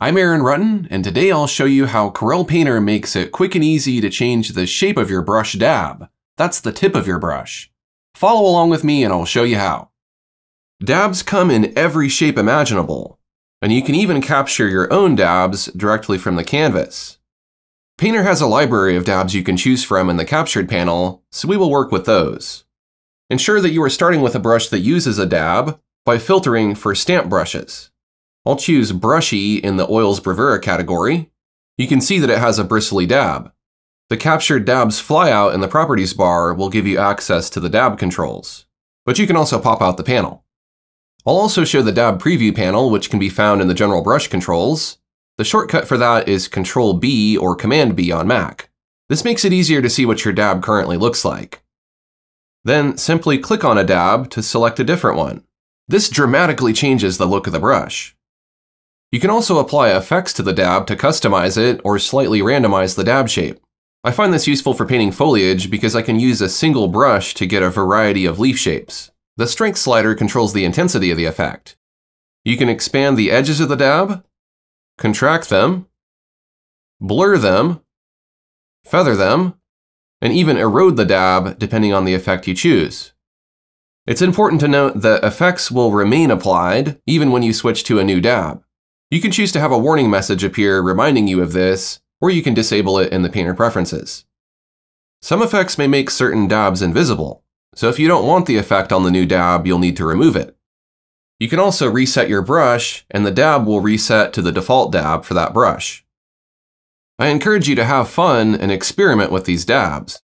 I'm Aaron Rutten, and today I'll show you how Corel Painter makes it quick and easy to change the shape of your brush dab. That's the tip of your brush. Follow along with me and I'll show you how. Dabs come in every shape imaginable, and you can even capture your own dabs directly from the canvas. Painter has a library of dabs you can choose from in the Captured panel, so we will work with those. Ensure that you are starting with a brush that uses a dab by filtering for stamp brushes. I'll choose Brushy in the Oils Bravura category. You can see that it has a bristly dab. The captured dab's flyout in the properties bar will give you access to the dab controls, but you can also pop out the panel. I'll also show the dab preview panel, which can be found in the general brush controls. The shortcut for that is Control B or Command B on Mac. This makes it easier to see what your dab currently looks like. Then simply click on a dab to select a different one. This dramatically changes the look of the brush. You can also apply effects to the dab to customize it or slightly randomize the dab shape. I find this useful for painting foliage because I can use a single brush to get a variety of leaf shapes. The strength slider controls the intensity of the effect. You can expand the edges of the dab, contract them, blur them, feather them, and even erode the dab depending on the effect you choose. It's important to note that effects will remain applied even when you switch to a new dab. You can choose to have a warning message appear reminding you of this, or you can disable it in the painter preferences. Some effects may make certain dabs invisible, so if you don't want the effect on the new dab, you'll need to remove it. You can also reset your brush, and the dab will reset to the default dab for that brush. I encourage you to have fun and experiment with these dabs.